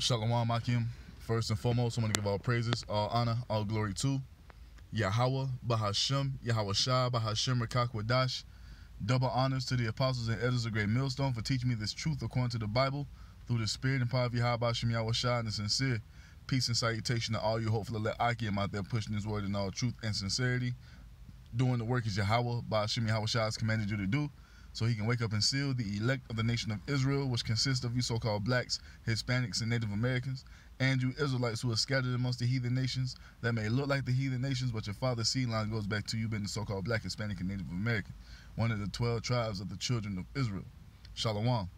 Shalom Akim. First and foremost, I want to give all praises, all honor, all glory to Yahweh, Bahashem, Yahweh Shah, Bahashem, Rakakwadash. Double honors to the apostles and elders of Great Millstone for teaching me this truth according to the Bible through the spirit and power of Yahweh Shem Yahweh Shah and the sincere peace and salutation to all you hopefully let Akim out there pushing his word in all truth and sincerity. Doing the work as Yahweh, Bahashem Yahweh Shah has commanded you to do so he can wake up and seal the elect of the nation of Israel, which consists of you so called blacks, Hispanics, and Native Americans, and you Israelites who are scattered amongst the heathen nations that may look like the heathen nations, but your father's seed line goes back to you being the so called black, Hispanic, and Native American, one of the 12 tribes of the children of Israel. Shalom.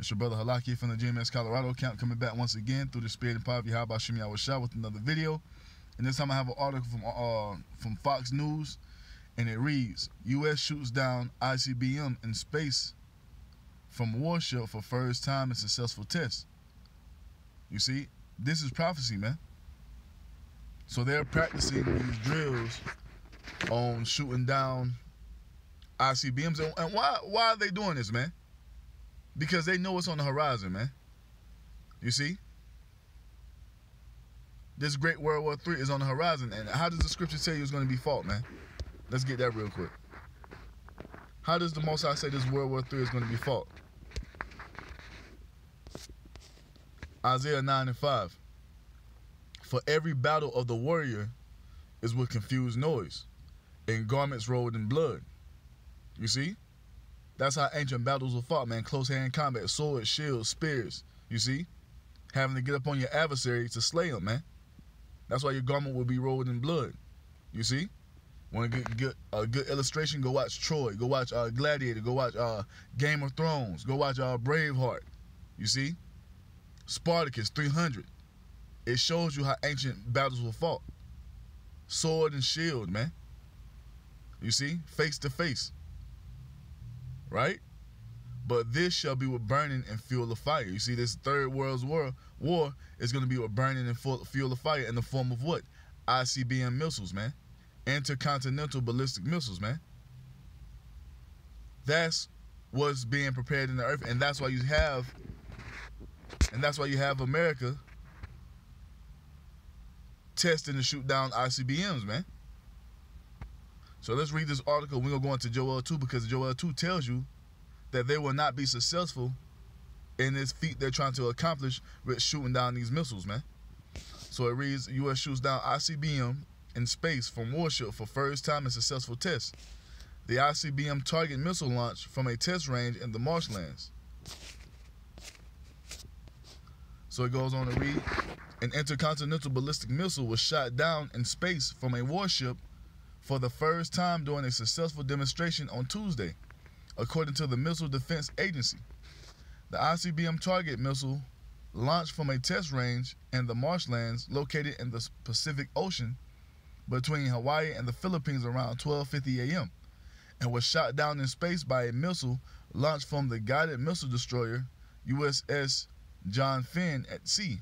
It's your brother Halaki from the GMS Colorado account coming back once again through the spirit and power of Yahweh Shah with another video. And this time I have an article from uh, from Fox News and it reads U.S. shoots down ICBM in space from warship for first time in successful test. You see, this is prophecy, man. So they're practicing these drills on shooting down ICBMs. And why why are they doing this, man? Because they know what's on the horizon, man. You see? This great World War III is on the horizon. And how does the scripture tell you it's going to be fought, man? Let's get that real quick. How does the Most High say this World War III is going to be fought? Isaiah 9 and 5. For every battle of the warrior is with confused noise and garments rolled in blood. You see? That's how ancient battles were fought, man. Close hand combat, swords, shields, spears. You see? Having to get up on your adversary to slay him, man. That's why your garment will be rolled in blood. You see? Want to get, a good illustration? Go watch Troy. Go watch uh, Gladiator. Go watch uh, Game of Thrones. Go watch uh, Braveheart. You see? Spartacus 300. It shows you how ancient battles were fought. Sword and shield, man. You see? Face to face. Right? But this shall be with burning and fuel of fire. You see, this third world's war, war is going to be with burning and fuel of fire in the form of what? ICBM missiles, man intercontinental ballistic missiles, man. That's what's being prepared in the earth, and that's why you have, and that's why you have America testing to shoot down ICBMs, man. So let's read this article. We're gonna go into Joel 2 because Joel 2 tells you that they will not be successful in this feat they're trying to accomplish with shooting down these missiles, man. So it reads, U.S. shoots down ICBM in space from warship for first time in successful test. The ICBM target missile launch from a test range in the Marshall Islands. So it goes on to read an intercontinental ballistic missile was shot down in space from a warship for the first time during a successful demonstration on Tuesday, according to the Missile Defense Agency. The ICBM target missile launched from a test range in the Marshall Islands located in the Pacific Ocean between Hawaii and the Philippines around 12:50 a.m. and was shot down in space by a missile launched from the guided missile destroyer USS John Finn at sea,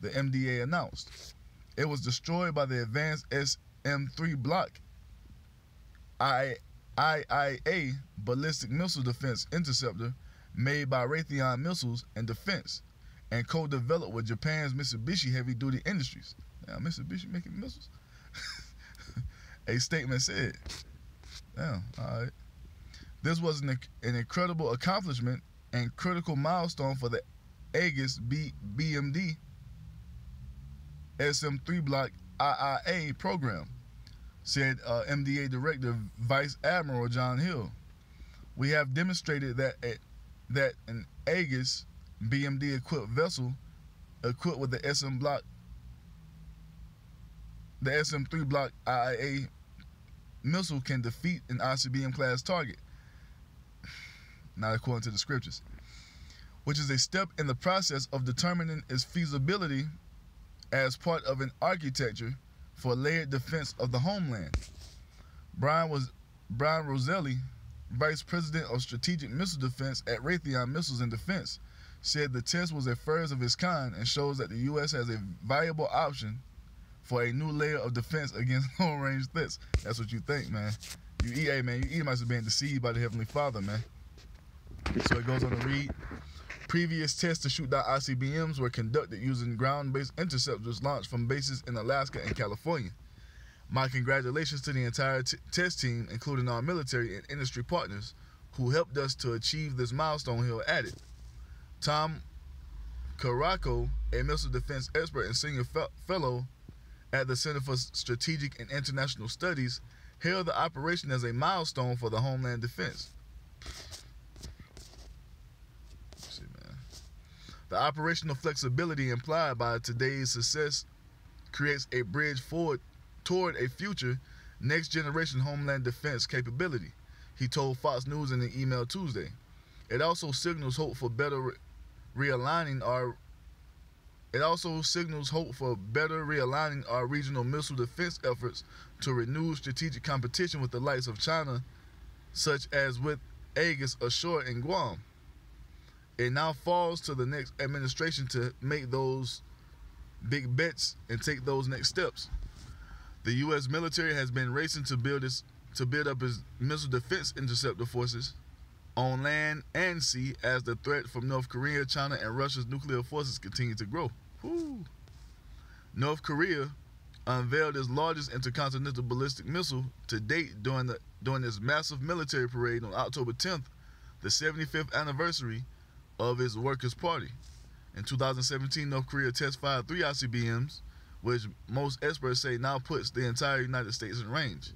the MDA announced. It was destroyed by the advanced SM-3 block IIA ballistic missile defense interceptor made by Raytheon Missiles and Defense and co-developed with Japan's Mitsubishi Heavy Duty Industries. Now, Mitsubishi making missiles? a statement said. All right. This was an, an incredible accomplishment and critical milestone for the Aegis B, BMD SM3 Block IIA program, said uh, MDA Director Vice Admiral John Hill. We have demonstrated that a, that an Aegis BMD equipped vessel equipped with the SM Block the SM-3 block IIA missile can defeat an ICBM class target. Not according to the scriptures. Which is a step in the process of determining its feasibility as part of an architecture for layered defense of the homeland. Brian was Brian Rosselli, Vice President of Strategic Missile Defense at Raytheon Missiles and Defense, said the test was a first of its kind and shows that the U.S. has a viable option for a new layer of defense against long range threats. That's what you think, man. You EA, man, you EA must have been deceived by the Heavenly Father, man. So it goes on to read Previous tests to shoot down ICBMs were conducted using ground-based interceptors launched from bases in Alaska and California. My congratulations to the entire test team, including our military and industry partners, who helped us to achieve this milestone. Hill added. Tom Karako, a missile defense expert and senior fe- fellow at the Center for Strategic and International Studies, hailed the operation as a milestone for the Homeland Defense. See. The operational flexibility implied by today's success creates a bridge forward toward a future next generation Homeland Defense capability, he told Fox News in an email Tuesday. It also signals hope for better re- realigning our it also signals hope for better realigning our regional missile defense efforts to renew strategic competition with the likes of China, such as with Aegis ashore in Guam. It now falls to the next administration to make those big bets and take those next steps. The U.S. military has been racing to build its to build up its missile defense interceptor forces on land and sea as the threat from North Korea, China, and Russia's nuclear forces continue to grow. Whew. North Korea unveiled its largest intercontinental ballistic missile to date during the during massive military parade on October 10th, the 75th anniversary of its Workers' Party. In 2017, North Korea test fired three ICBMs, which most experts say now puts the entire United States in range.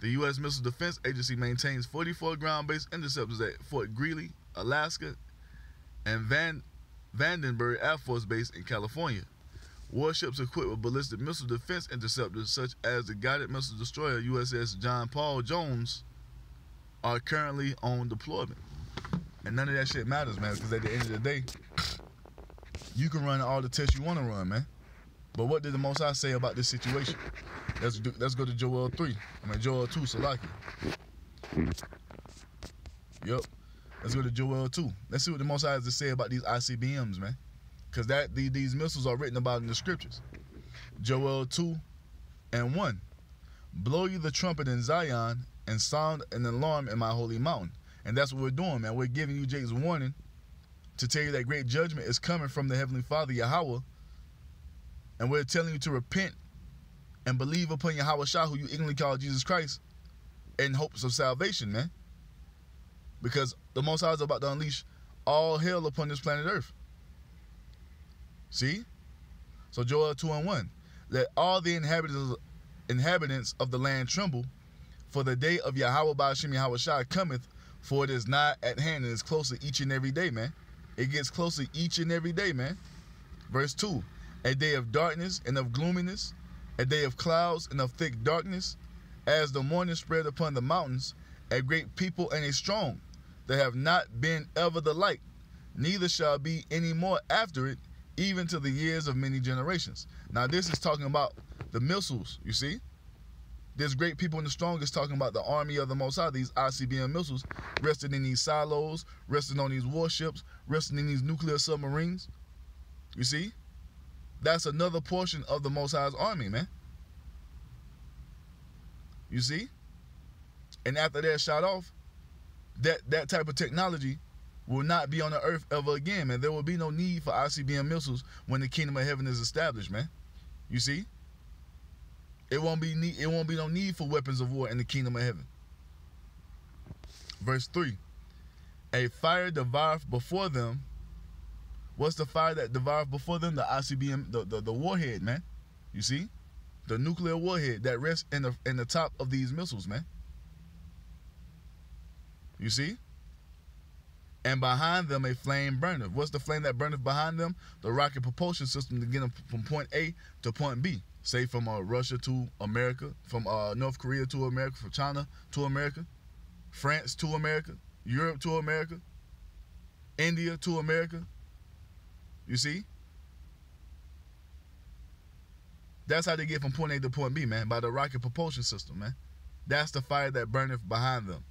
The U.S. Missile Defense Agency maintains 44 ground-based interceptors at Fort Greely, Alaska, and Van Vandenberg Air Force Base in California. Warships equipped with ballistic missile defense interceptors, such as the guided missile destroyer USS John Paul Jones, are currently on deployment. And none of that shit matters, man, because at the end of the day, you can run all the tests you want to run, man. But what did the Most High say about this situation? Let's do, let's go to Joel three. I mean Joel two, Salaki. Hmm. Yep. Let's go to Joel 2. Let's see what the Most High has to say about these ICBMs, man. Because that these, these missiles are written about in the scriptures. Joel 2 and 1. Blow you the trumpet in Zion and sound an alarm in my holy mountain. And that's what we're doing, man. We're giving you Jake's warning to tell you that great judgment is coming from the Heavenly Father, Yahweh. And we're telling you to repent and believe upon Yahweh Shah, who you ignorantly call Jesus Christ, in hopes of salvation, man because the Most High is about to unleash all hell upon this planet Earth. See? So Joel 2 and 1. Let all the inhabitants inhabitants of the land tremble, for the day of Yahweh Ba'ashim Yahweh cometh, for it is not at hand and is closer each and every day, man. It gets closer each and every day, man. Verse 2. A day of darkness and of gloominess, a day of clouds and of thick darkness, as the morning spread upon the mountains, a great people and a strong, there have not been ever the like, neither shall be any more after it, even to the years of many generations. Now, this is talking about the missiles, you see? There's great people in the strongest talking about the army of the Most High, these ICBM missiles, resting in these silos, resting on these warships, resting in these nuclear submarines. You see? That's another portion of the Most High's army, man. You see? And after they're shot off, that that type of technology will not be on the earth ever again, man. There will be no need for ICBM missiles when the kingdom of heaven is established, man. You see? It won't be need, it won't be no need for weapons of war in the kingdom of heaven. Verse 3. A fire devoureth before them. What's the fire that devoureth before them? The ICBM, the, the, the warhead, man. You see? The nuclear warhead that rests in the in the top of these missiles, man. You see? And behind them a flame burneth. What's the flame that burneth behind them? The rocket propulsion system to get them from point A to point B. Say from uh, Russia to America, from uh, North Korea to America, from China to America, France to America, Europe to America, India to America. You see? That's how they get from point A to point B, man, by the rocket propulsion system, man. That's the fire that burneth behind them.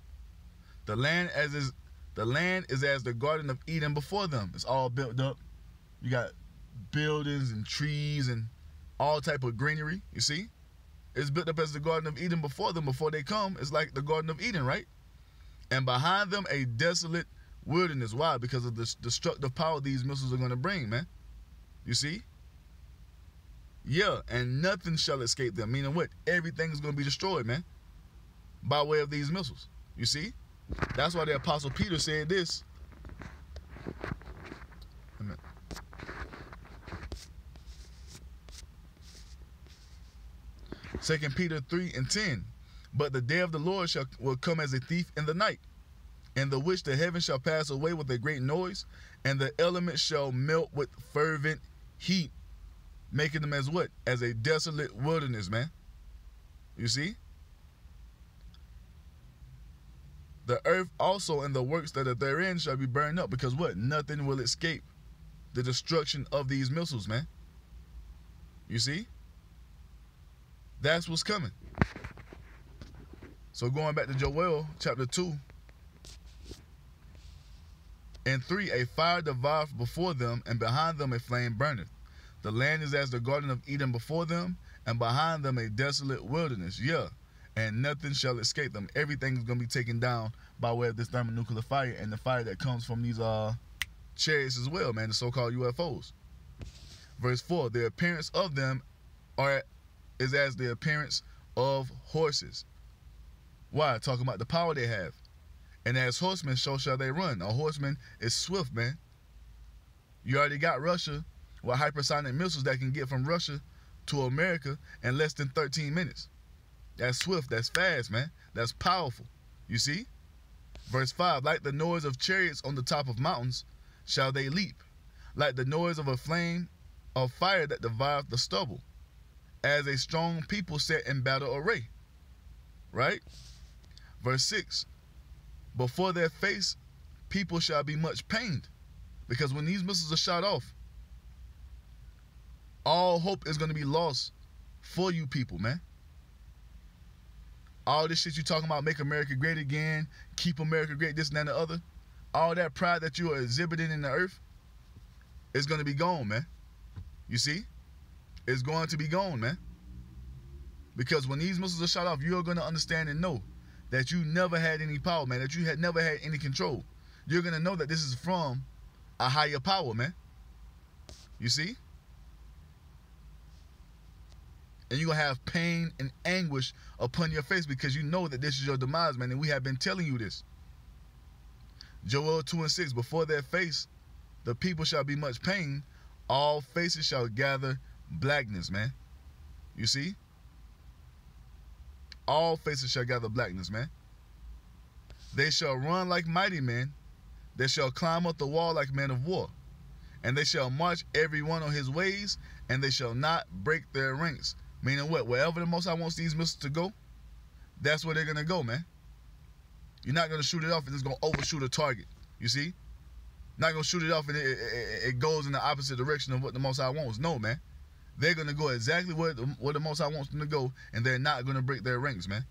The land as is the land is as the garden of Eden before them. It's all built up. You got buildings and trees and all type of greenery. You see, it's built up as the garden of Eden before them. Before they come, it's like the garden of Eden, right? And behind them a desolate wilderness. Why? Because of the destructive power these missiles are going to bring, man. You see? Yeah, and nothing shall escape them. Meaning what? Everything is going to be destroyed, man. By way of these missiles. You see? That's why the Apostle Peter said this. Second Peter 3 and 10. But the day of the Lord shall will come as a thief in the night, in the which the heavens shall pass away with a great noise, and the elements shall melt with fervent heat, making them as what? As a desolate wilderness, man. You see? The earth also and the works that are therein shall be burned up, because what? Nothing will escape the destruction of these missiles, man. You see? That's what's coming. So going back to Joel chapter 2 and 3, a fire devoureth before them, and behind them a flame burneth. The land is as the garden of Eden before them, and behind them a desolate wilderness. Yeah, and nothing shall escape them. Everything is going to be taken down by way of this thermonuclear fire and the fire that comes from these uh chariots as well, man, the so-called UFOs. Verse 4, the appearance of them are is as the appearance of horses. Why? Talking about the power they have. And as horsemen, so shall they run. A horseman is swift, man. You already got Russia with hypersonic missiles that can get from Russia to America in less than 13 minutes. That's swift, that's fast, man. That's powerful. You see? Verse 5 Like the noise of chariots on the top of mountains shall they leap, like the noise of a flame of fire that devoureth the stubble as a strong people set in battle array. Right? Verse 6 Before their face, people shall be much pained. Because when these missiles are shot off, all hope is going to be lost for you people, man. All this shit you talking about, make America great again, keep America great, this and that and the other. All that pride that you are exhibiting in the earth is going to be gone, man. You see? It's going to be gone, man. Because when these missiles are shot off, you're going to understand and know that you never had any power, man, that you had never had any control. You're going to know that this is from a higher power, man. You see? And you're to have pain and anguish upon your face because you know that this is your demise, man. And we have been telling you this. Joel 2 and 6, before their face, the people shall be much pain. All faces shall gather blackness, man. You see? All faces shall gather blackness, man. They shall run like mighty men. They shall climb up the wall like men of war. And they shall march every one on his ways, and they shall not break their ranks. Meaning what? Wherever the Most High wants these missiles to go, that's where they're going to go, man. You're not going to shoot it off and it's going to overshoot a target. You see? Not going to shoot it off and it, it, it, goes in the opposite direction of what the Most High wants. No, man. They're gonna go exactly where the, where the Most High wants them to go, and they're not gonna break their ranks, man.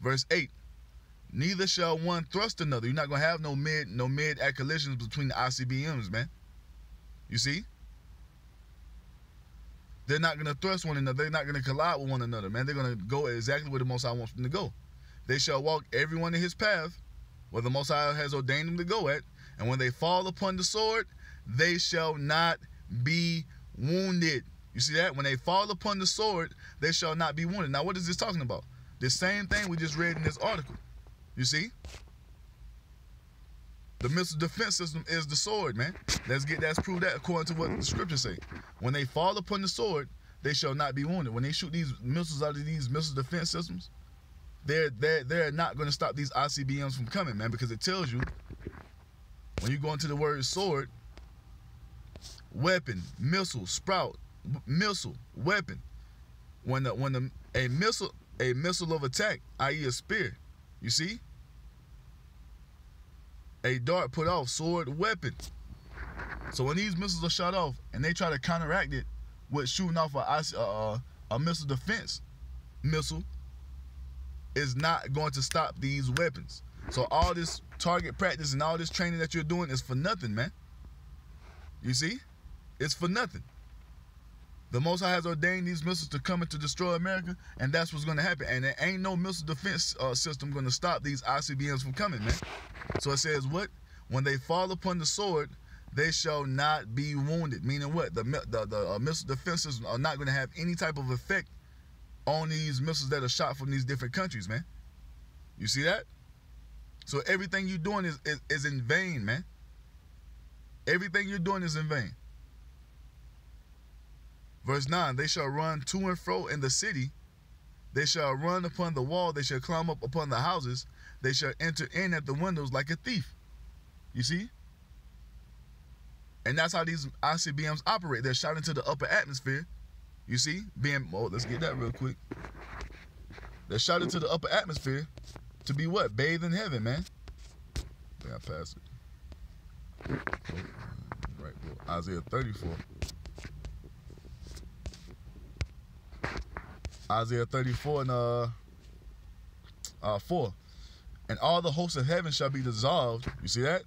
Verse eight. Neither shall one thrust another. You're not gonna have no mid no mid at collisions between the ICBMs, man. You see? They're not gonna thrust one another. They're not gonna collide with one another, man. They're gonna go exactly where the Most High wants them to go. They shall walk everyone in his path, where the Most High has ordained them to go at. And when they fall upon the sword, they shall not be wounded. You see that? When they fall upon the sword, they shall not be wounded. Now, what is this talking about? The same thing we just read in this article. You see? The missile defense system is the sword, man. Let's get that proved that according to what the scriptures say. When they fall upon the sword, they shall not be wounded. When they shoot these missiles out of these missile defense systems, they're they're they're not going to stop these ICBMs from coming, man, because it tells you when you go into the word sword, weapon, missile, sprout, missile, weapon. When the when the a missile a missile of attack, i.e. a spear, you see? A dart put off, sword, weapon. So when these missiles are shot off and they try to counteract it with shooting off a, uh, a missile defense missile, is not going to stop these weapons. So all this target practice and all this training that you're doing is for nothing, man. You see? It's for nothing. The Most High has ordained these missiles to come and to destroy America, and that's what's going to happen. And there ain't no missile defense uh, system going to stop these ICBMs from coming, man. So it says what? when they fall upon the sword, they shall not be wounded. Meaning what? The the, the uh, missile defenses are not going to have any type of effect on these missiles that are shot from these different countries, man. You see that? So everything you're doing is, is, is in vain, man. Everything you're doing is in vain. Verse 9 They shall run to and fro in the city. They shall run upon the wall. They shall climb up upon the houses. They shall enter in at the windows like a thief. You see? And that's how these ICBMs operate. They're shot into the upper atmosphere. You see? Being oh, let's get that real quick. They're shot into the upper atmosphere to be what? Bathed in heaven, man. Yeah, I passed it. Oh, right, well, Isaiah 34. Isaiah 34 and uh, uh 4. And all the hosts of heaven shall be dissolved. You see that?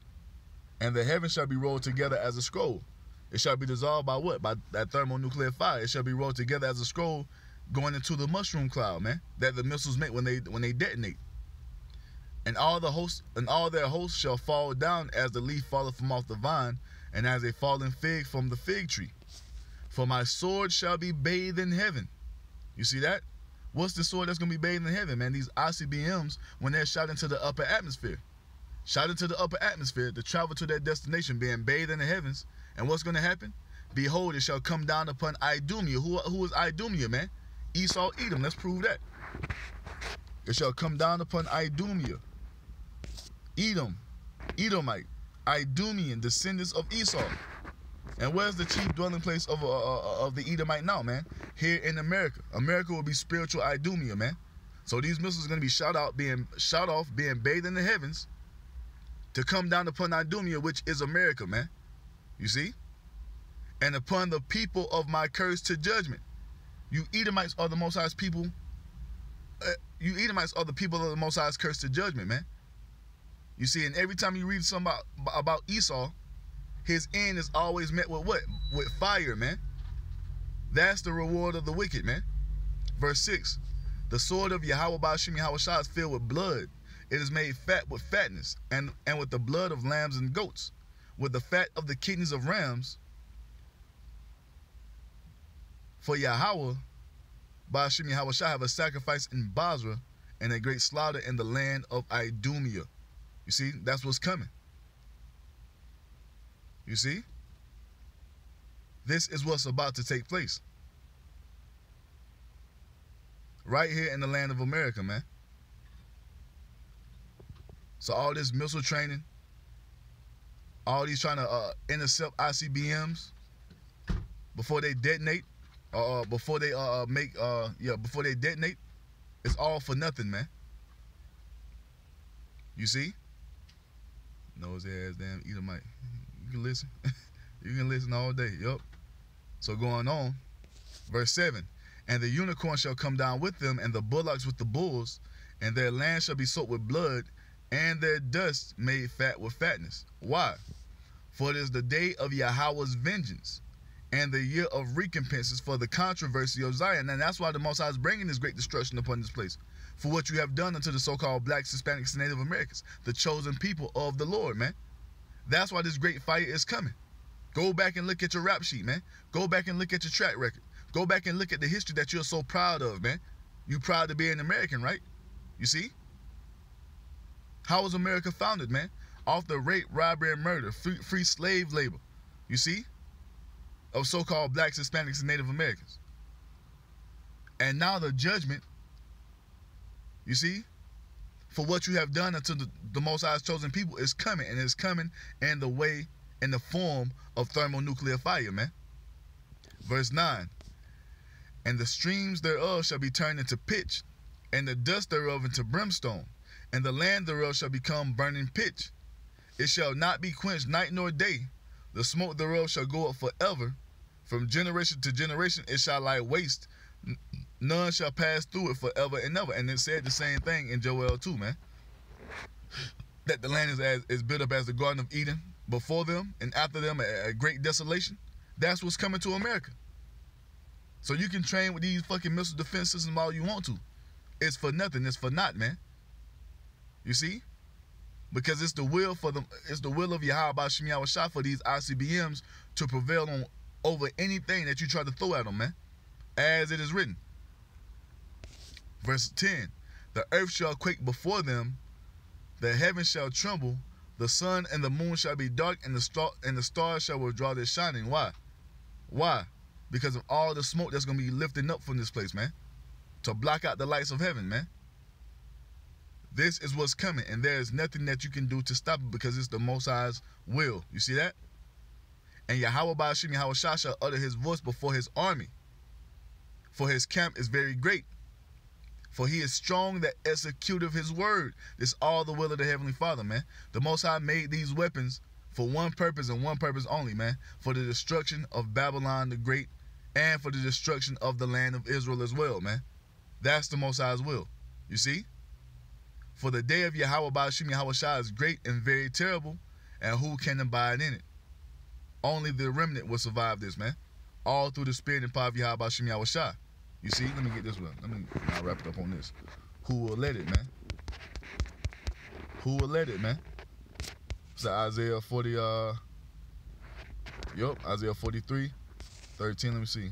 And the heavens shall be rolled together as a scroll. It shall be dissolved by what? By that thermonuclear fire. It shall be rolled together as a scroll going into the mushroom cloud, man. That the missiles make when they when they detonate. And all the hosts and all their hosts shall fall down as the leaf falleth from off the vine, and as a fallen fig from the fig tree. For my sword shall be bathed in heaven. You see that? What's the sword that's gonna be bathed in heaven, man? These ICBMs when they're shot into the upper atmosphere. Shot into the upper atmosphere to travel to their destination, being bathed in the heavens. And what's gonna happen? Behold, it shall come down upon Idumea. Who, who is Idumea, man? Esau, Edom. Let's prove that. It shall come down upon Idumea. Edom, Edomite, Idumean, descendants of Esau. And where's the chief dwelling place of, uh, uh, uh, of the Edomite now, man? Here in America. America will be spiritual Idumea, man. So these missiles are going to be shot out, being shot off, being bathed in the heavens to come down upon Idumea, which is America, man. You see? And upon the people of my curse to judgment. You Edomites are the Most High's people. Uh, you Edomites are the people of the Most High's curse to judgment, man. You see, and every time you read something about, about Esau, his end is always met with what? With fire, man. That's the reward of the wicked, man. Verse 6 The sword of Yahweh Bashim Yahweh is filled with blood. It is made fat with fatness, and, and with the blood of lambs and goats, with the fat of the kidneys of rams. For Yahweh, Bashim Yahweh have a sacrifice in Bozrah and a great slaughter in the land of Idumea. You see, that's what's coming. You see? This is what's about to take place. Right here in the land of America, man. So all this missile training, all these trying to uh, intercept ICBMs before they detonate, uh, before they uh, make, uh, yeah, before they detonate, it's all for nothing, man. You see? Nose ass damn Edomite. You can listen. you can listen all day. Yep. So going on, verse 7 And the unicorn shall come down with them, and the bullocks with the bulls, and their land shall be soaked with blood, and their dust made fat with fatness. Why? For it is the day of Yahweh's vengeance, and the year of recompenses for the controversy of Zion. And that's why the Most High is bringing this great destruction upon this place for what you have done unto the so-called blacks, Hispanics, and Native Americans, the chosen people of the Lord, man. That's why this great fire is coming. Go back and look at your rap sheet, man. Go back and look at your track record. Go back and look at the history that you're so proud of, man. You proud to be an American, right? You see? How was America founded, man? Off the rape, robbery, and murder, free, free slave labor. You see? Of so-called blacks, Hispanics, and Native Americans. And now the judgment you see? For what you have done unto the, the Most High's chosen people is coming, and it's coming in the way, in the form of thermonuclear fire, man. Verse 9 And the streams thereof shall be turned into pitch, and the dust thereof into brimstone, and the land thereof shall become burning pitch. It shall not be quenched night nor day. The smoke thereof shall go up forever. From generation to generation it shall lie waste none shall pass through it forever and ever. And it said the same thing in Joel 2, man. That the land is as is built up as the Garden of Eden before them and after them a, great desolation. That's what's coming to America. So you can train with these fucking missile defense systems all you want to. It's for nothing. It's for naught, man. You see? Because it's the will for them, it's the will of Yahweh Shem Shah for these ICBMs to prevail on over anything that you try to throw at them, man. As it is written. Verse 10 The earth shall quake before them, the heavens shall tremble, the sun and the moon shall be dark, and the star and the stars shall withdraw their shining. Why? Why? Because of all the smoke that's gonna be lifting up from this place, man. To block out the lights of heaven, man. This is what's coming, and there is nothing that you can do to stop it because it's the Most High's will. You see that? And Yahweh Ba'ashim Yahweh Shasha utter his voice before his army. For his camp is very great. For he is strong that executeth his word. This all the will of the Heavenly Father, man. The Most High made these weapons for one purpose and one purpose only, man. For the destruction of Babylon the Great and for the destruction of the land of Israel as well, man. That's the Most High's will. You see? For the day of Yahweh Ba'ashim Yahweh is great and very terrible, and who can abide in it? Only the remnant will survive this, man. All through the spirit and power of Yahweh Ba'ashim Yahweh. You see? Let me get this one. Let me I'll wrap it up on this. Who will let it, man? Who will let it, man? So Isaiah 40, uh, yup, Isaiah 43, 13, let me see.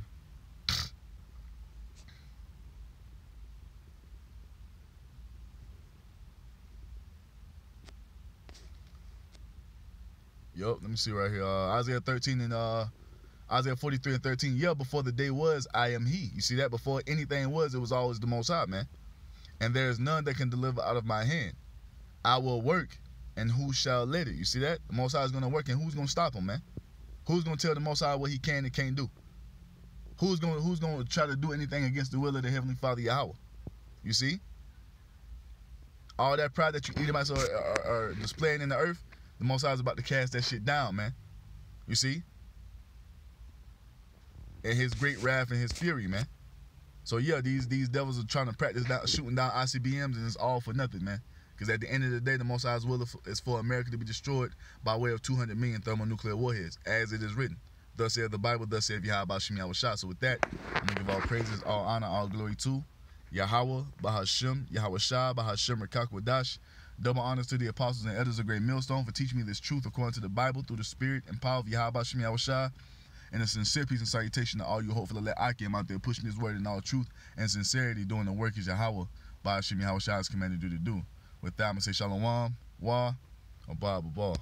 Yup, let me see right here. Uh, Isaiah 13 and uh, Isaiah 43 and 13. Yeah, before the day was, I am he. You see that? Before anything was, it was always the Most High, man. And there is none that can deliver out of my hand. I will work, and who shall let it? You see that? The Most High is going to work, and who's going to stop him, man? Who's going to tell the Most High what he can and can't do? Who's going, who's going to try to do anything against the will of the Heavenly Father, Yahweh? You see? All that pride that you Edomites are, are, are displaying in the earth, the Most High is about to cast that shit down, man. You see? And his great wrath and his fury, man. So yeah, these these devils are trying to practice down, shooting down ICBMs, and it's all for nothing, man. Because at the end of the day, the Most High's will is for America to be destroyed by way of 200 million thermonuclear warheads, as it is written. Thus saith the Bible, thus saith Yahweh Shem Yahweh Shah. So with that, I'm going to give all praises, all honor, all glory to Yahweh, Bahashim, Yahweh Shah, Bahashim, Rakakwadash, Double honors to the apostles and elders of Great Millstone for teaching me this truth according to the Bible through the spirit and power of Yahweh Shem Yahushua. And a sincere peace and salutation to all you hopefully let Akim out there pushing his word in all truth and sincerity doing the work as Yahweh by Shem Yahushua has commanded you to do. With that, I'm going to say Shalom, Wa, Bob, Ball.